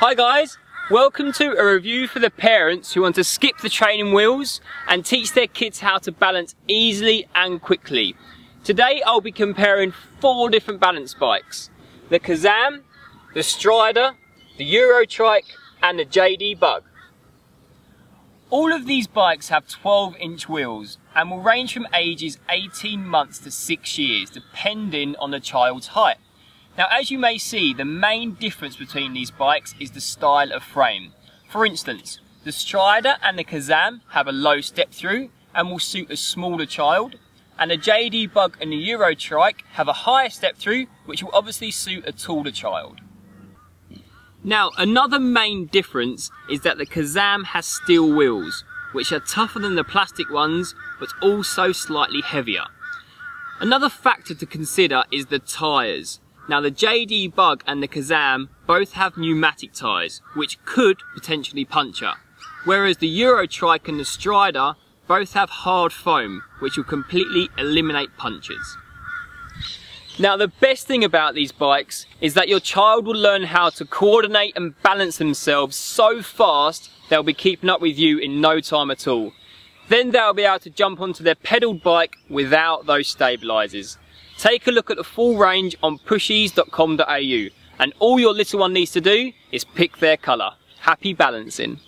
Hi guys, welcome to a review for the parents who want to skip the training wheels and teach their kids how to balance easily and quickly. Today I'll be comparing four different balance bikes. The Kazam, the Strider, the Eurotrike and the JD Bug. All of these bikes have 12 inch wheels and will range from ages 18 months to 6 years depending on the child's height. Now as you may see, the main difference between these bikes is the style of frame. For instance, the Strider and the Kazam have a low step through and will suit a smaller child, and the JD Bug and the Eurotrike have a higher step through which will obviously suit a taller child. Now another main difference is that the Kazam has steel wheels, which are tougher than the plastic ones but also slightly heavier. Another factor to consider is the tyres. Now the JD Bug and the Kazam both have pneumatic tyres, which could potentially puncture, whereas the Eurotrike and the Strider both have hard foam, which will completely eliminate punches. Now the best thing about these bikes is that your child will learn how to coordinate and balance themselves so fast they'll be keeping up with you in no time at all. Then they'll be able to jump onto their pedalled bike without those stabilisers. Take a look at the full range on pushys.com.au and all your little one needs to do is pick their colour. Happy balancing.